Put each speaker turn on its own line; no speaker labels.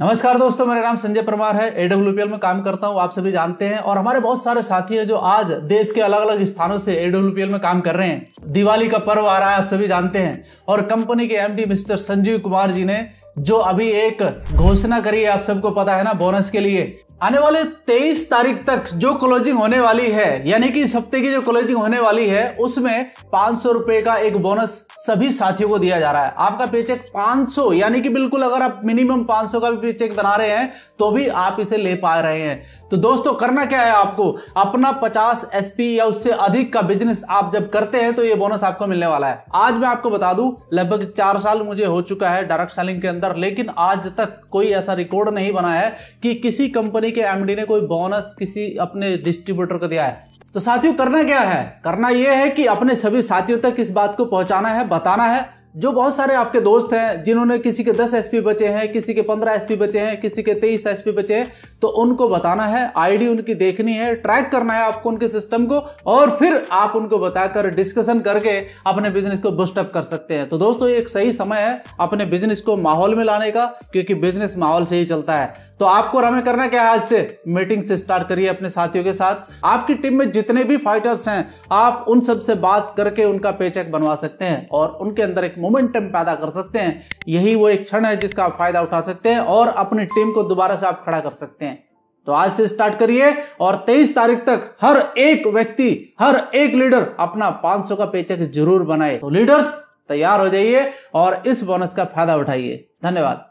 नमस्कार दोस्तों, मेरा नाम संजय परमार है। एडब्ल्यूपीएल में काम करता हूँ, आप सभी जानते हैं। और हमारे बहुत सारे साथी हैं जो आज देश के अलग अलग स्थानों से एडब्ल्यूपीएल में काम कर रहे हैं। दिवाली का पर्व आ रहा है, आप सभी जानते हैं। और कंपनी के एमडी मिस्टर संजीव कुमार जी ने जो अभी एक घोषणा करी है, आप सबको पता है ना, बोनस के लिए आने वाले 23 तारीख तक जो क्लोजिंग होने वाली है, यानी कि इस हफ़्ते की जो क्लोजिंग होने वाली है, उसमें पाँच सौ रुपए का एक बोनस सभी साथियों को दिया जा रहा है। आपका पेचेक 500 यानी कि बिल्कुल अगर आप मिनिमम 500 का भी पेचेक बना रहे हैं तो भी आप इसे ले पा रहे हैं। तो दोस्तों, करना क्या है आपको? अपना 50 एसपी या उससे अधिक का बिज़नेस आप जब करते हैं तो ये बोनस आपको मिलने वाला है। आज मैं आपको बता दू, लगभग चार साल मुझे हो चुका है डायरेक्ट सेलिंग के अंदर, लेकिन आज तक कोई ऐसा रिकॉर्ड नहीं बना है कि किसी कंपनी कंपनी के एमडी ने कोई बोनस किसी अपने डिस्ट्रीब्यूटर को दिया है। तो साथियों, करना क्या है? करना यह है कि अपने सभी साथियों तक इस बात को पहुंचाना है, बताना है जो बहुत सारे आपके दोस्त हैं, जिन्होंने किसी के 10 एसपी बचे हैं, किसी के 15 एसपी बचे हैं, किसी के 23 एसपी बचे हैं तो उनको बताना है आईडी उनकी देखनी है ट्रैक करना है आपको उनके सिस्टम को, और फिर आप उनको बताकर डिस्कशन करके अपने बिज़नेस को बुस्टअप कर सकते हैं। तो दोस्तों एक सही समय है अपने बिज़नेस को माहौल में लाने का, क्योंकि बिज़नेस माहौल से ही चलता है। तो आपको हमें करना क्या है आज से? मीटिंग से स्टार्ट करिए अपने साथियों के साथ। आपकी टीम में जितने भी फाइटर्स हैं, आप उन सबसे बात करके उनका पेचेक बनवा सकते हैं, और उनके अंदर एक मोमेंटम पैदा कर सकते हैं। यही वो एक क्षण है जिसका आप फ़ायदा उठा सकते हैं और अपनी टीम को दोबारा से आप खड़ा कर सकते हैं। तो आज से स्टार्ट करिए और 23 तारीख तक हर एक व्यक्ति, हर एक लीडर अपना 500 का पेचक ज़रूर बनाए। तो लीडर्स, तैयार हो जाइए और इस बोनस का फ़ायदा उठाइए। धन्यवाद।